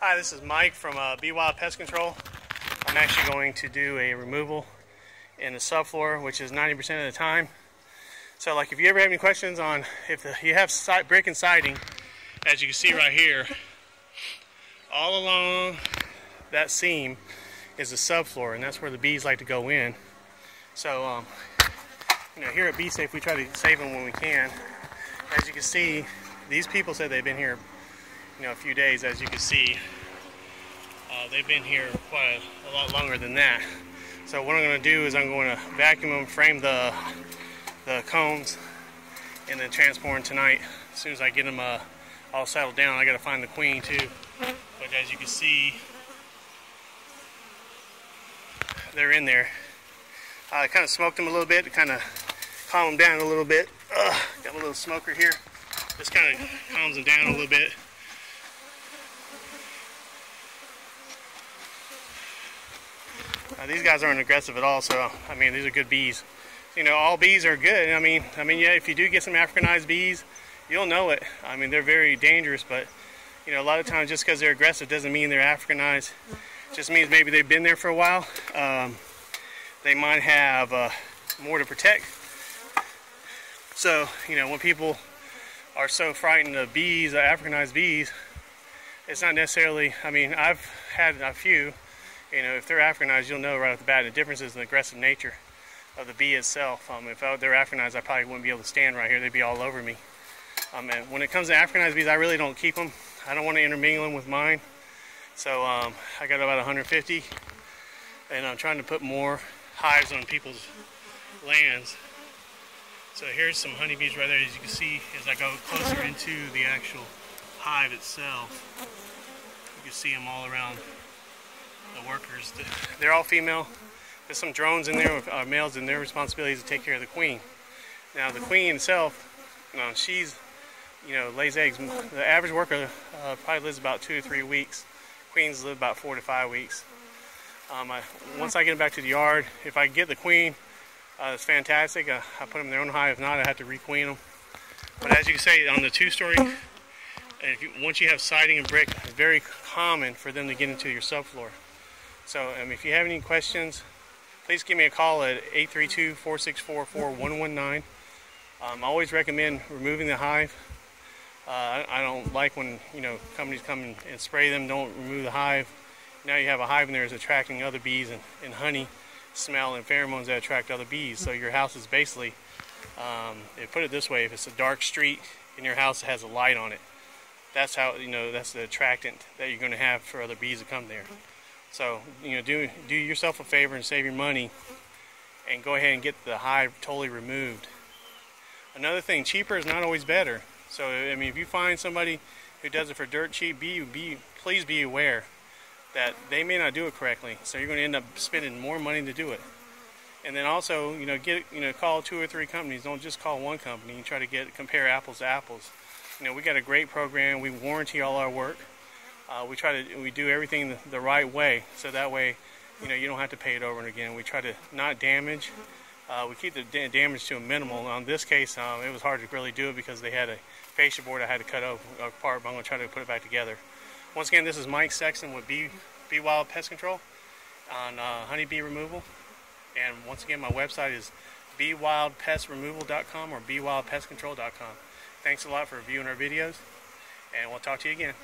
Hi, this is Mike from uh, Be Wild Pest Control. I'm actually going to do a removal in the subfloor, which is 90% of the time. So, like, if you ever have any questions on if the, you have si brick and siding, as you can see right here, all along that seam is the subfloor, and that's where the bees like to go in. So, um, you know, here at Bee Safe, we try to save them when we can. As you can see, these people said they've been here, you know, a few days. As you can see, uh, they've been here quite a, a, lot longer than that. So what I'm going to do is I'm going to vacuum them, frame the the combs, and then transport them tonight. As soon as I get them uh, all settled down, I got to find the queen too. But as you can see, they're in there. I kind of smoked them a little bit to kind of calm them down a little bit. Ugh, got a little smoker here. This kind of calms them down a little bit. Uh, these guys aren't aggressive at all, so I mean these are good bees. You know, all bees are good. I mean, I mean, yeah, if you do get some Africanized bees, you'll know it. I mean, they're very dangerous, but you know, a lot of times just because they're aggressive doesn't mean they're Africanized. Just means maybe they've been there for a while. Um, they might have uh, more to protect. So, you know, when people are so frightened of bees, Africanized bees, it's not necessarily, I mean, I've had a few, you know, if they're Africanized, you'll know right off the bat the difference is in the aggressive nature of the bee itself. Um, if they're Africanized, I probably wouldn't be able to stand right here. They'd be all over me. Um, and when it comes to Africanized bees, I really don't keep them. I don't want to intermingle them with mine. So um, I got about 150, and I'm trying to put more hives on people's lands so here's some honeybees right there as you can see as I go closer into the actual hive itself. You can see them all around the workers. They're all female. There's some drones in there with uh, males and their responsibility is to take care of the queen. Now the queen itself, you she's, you know, lays eggs. The average worker uh, probably lives about two to three weeks. Queens live about four to five weeks. Um, I, once I get them back to the yard, if I get the queen, uh, it's fantastic. Uh, I put them in their own hive. If not, I have to requeen them. But as you can say, on the two-story, you, once you have siding and brick, it's very common for them to get into your subfloor. So um, if you have any questions, please give me a call at 832-464-4119. Um, I always recommend removing the hive. Uh, I, don't like when you know companies come and, and, spray them. Don't remove the hive. Now you have a hive in there is attracting other bees and, and honey smell and pheromones that attract other bees. So your house is basically, um, put it this way, if it's a dark street and your house has a light on it, that's how, you know, that's the attractant that you're going to have for other bees to come there. So, you know, do, do yourself a favor and save your money and go ahead and get the hive totally removed. Another thing, cheaper is not always better. So, I mean, if you find somebody who does it for dirt cheap, be, be, please be aware that they may not do it correctly. So you're going to end up spending more money to do it. And then also, you know, get you know, call two or three companies. Don't just call one company and try to get compare apples to apples. You know, we got a great program. We warranty all our work. Uh, we try to we do everything the, right way, so that way, you know, you don't have to pay it over and again. We try to not damage. Uh, we keep the da damage to a minimal. On this case, um, it was hard to really do it because they had a fascia board I had to cut over apart, but I'm going to try to put it back together. Once again, this is Mike Sexton with Bee, Bee Wild Pest Control on uh, honeybee removal. And once again, my website is bewildpestremoval.com or bewildpestcontrol.com. Thanks a lot for viewing our videos, and we'll talk to you again.